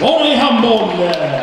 Vanlig handboll!